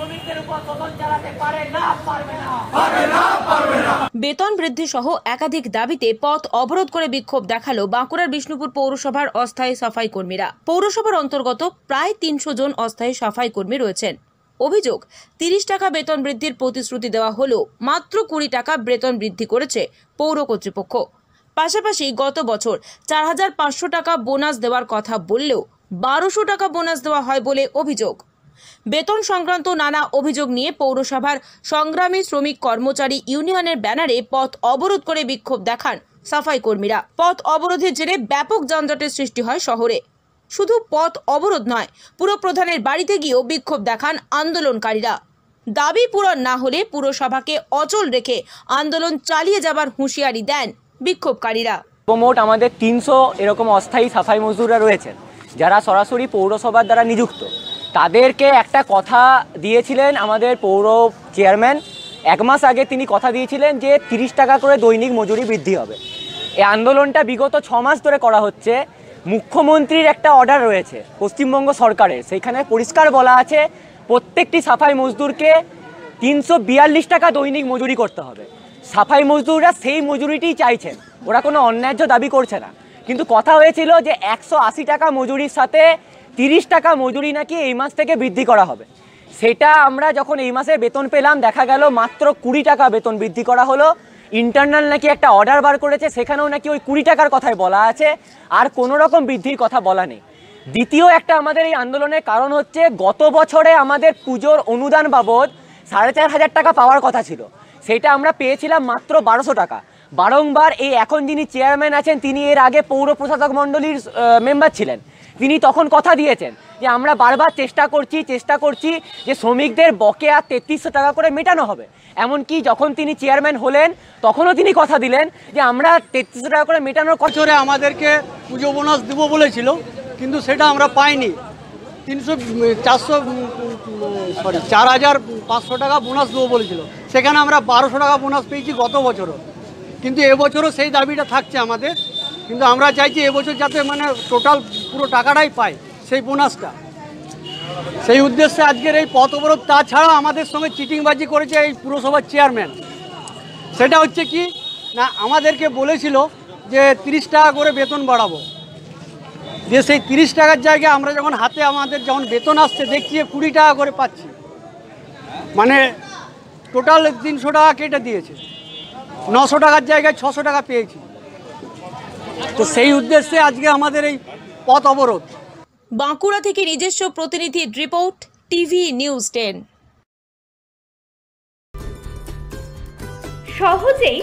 শ্রমিকদের উপর শোষণ চালাতে পারে না পারবে না। বেতন বৃদ্ধি সহ একাধিক দাবিতে পথ অবরোধ করে বিক্ষোভ দেখাল বাঁকুড়ার বিষ্ণুপুর পৌরসভার অস্থায়ী সাফাই কর্মীরা। পৌরসভার অন্তর্গত প্রায় তিনশো জন অস্থায়ী সাফাই কর্মী রয়েছেন। অভিযোগ তিরিশ টাকা বেতন বৃদ্ধির প্রতিশ্রুতি দেওয়া হলেও মাত্র কুড়ি টাকা বেতন বৃদ্ধি করেছে পৌর কর্তৃপক্ষ। পাশাপাশি গত বছর চার হাজার পাঁচশো টাকা বোনাস দেওয়ার কথা বললেও বারোশো টাকা বোনাস দেওয়া হয় বলে অভিযোগ। বেতন সংক্রান্ত নানা অভিযোগ নিয়ে পৌরসভার সংগ্রামী শ্রমিক কর্মচারী ইউনিয়নের ব্যানারে পথ অবরোধ করে বিক্ষোভ দেখান সাফাই কর্মীরা। পথ অবরোধের জেরে ব্যাপক যানজটের সৃষ্টি হয় শহরে। শুধু পথ অবরোধ নয়, পুরো প্রধানের বাড়িতে গিয়েও বিক্ষোভ দেখান আন্দোলনকারীরা। দাবি পূরণ না হলে পুরসভাকে অচল রেখে আন্দোলন চালিয়ে যাবার হুঁশিয়ারি দেন বিক্ষোভকারীরা। মোট আমাদের তিনশো এরকম অস্থায়ী সাফাই মজদুররা রয়েছেন, যারা সরাসরি পৌরসভার দ্বারা নিযুক্ত। তাদেরকে একটা কথা দিয়েছিলেন আমাদের পৌর চেয়ারম্যান। এক মাস আগে তিনি কথা দিয়েছিলেন যে তিরিশ টাকা করে দৈনিক মজুরি বৃদ্ধি হবে। এই আন্দোলনটা বিগত ছ মাস ধরে করা হচ্ছে। মুখ্যমন্ত্রীর একটা অর্ডার রয়েছে পশ্চিমবঙ্গ সরকারের। সেইখানে পরিষ্কার বলা আছে, প্রত্যেকটি সাফাই মজদুরকে তিনশো বিয়াল্লিশ টাকা দৈনিক মজুরি করতে হবে। সাফাই মজদুররা সেই মজুরিটিই চাইছেন। ওরা কোনো অন্যায্য দাবি করছে না। কিন্তু কথা হয়েছিল যে একশো আশি টাকা মজুরির সাথে তিরিশ টাকা মজুরি নাকি এই মাস থেকে বৃদ্ধি করা হবে। সেটা আমরা যখন এই মাসে বেতন পেলাম, দেখা গেল মাত্র কুড়ি টাকা বেতন বৃদ্ধি করা হলো। ইন্টারনাল নাকি একটা অর্ডার বার করেছে, সেখানেও নাকি ওই কুড়ি টাকার কথাই বলা আছে, আর কোনো রকম বৃদ্ধির কথা বলা নেই। দ্বিতীয় একটা আমাদের এই আন্দোলনের কারণ হচ্ছে, গত বছরে আমাদের পুজোর অনুদান বাবদ সাড়ে চার হাজার টাকা পাওয়ার কথা ছিল। সেটা আমরা পেয়েছিলাম মাত্র বারোশো টাকা। বারংবার এই এখন যিনি চেয়ারম্যান আছেন, তিনি এর আগে পৌর প্রশাসক মণ্ডলীর মেম্বার ছিলেন। তিনি তখন কথা দিয়েছেন যে আমরা বারবার চেষ্টা করছি চেষ্টা করছি যে শ্রমিকদের বকেয়া তেত্রিশশো টাকা করে মেটানো হবে। এমনকি যখন তিনি চেয়ারম্যান হলেন, তখনও তিনি কথা দিলেন যে আমরা তেত্রিশশো টাকা করে মেটানোর কচরে আমাদেরকে পুজো বোনাস দেবো বলেছিল, কিন্তু সেটা আমরা পাইনি। তিনশো, চারশো সরি, চার হাজার পাঁচশো টাকা বোনাস দেবো বলেছিল। সেখানে আমরা বারোশো টাকা বোনাস পেয়েছি গত বছরও। কিন্তু এবছরও সেই দাবিটা থাকছে আমাদের। কিন্তু আমরা চাইছি এবছর যাতে মানে টোটাল পুরো টাকাটাই পাই সেই বোনাসটা সেই উদ্দেশ্যে আজকের এই পথ অবরোধ তাছাড়া আমাদের সঙ্গে চিটিংবাজি করেছে এই পুরসভার চেয়ারম্যান সেটা হচ্ছে কি, না, আমাদেরকে বলেছিল যে তিরিশ টাকা করে বেতন বাড়াবো। যে সেই তিরিশ টাকার জায়গায় আমরা যখন হাতে আমাদের যখন বেতন আসছে দেখছি কুড়ি টাকা করে পাচ্ছি। মানে টোটাল তিনশো টাকা কেটে দিয়েছে। নশো টাকার জায়গায় ছশো টাকা পেয়েছি। তো সেই উদ্দেশ্যে আজকে আমাদের এই পথ অবরোধ। বাঁকুড়া থেকে নিজস্ব প্রতিনিধি রিপোর্ট টিভি নিউজ টেন। সহজেই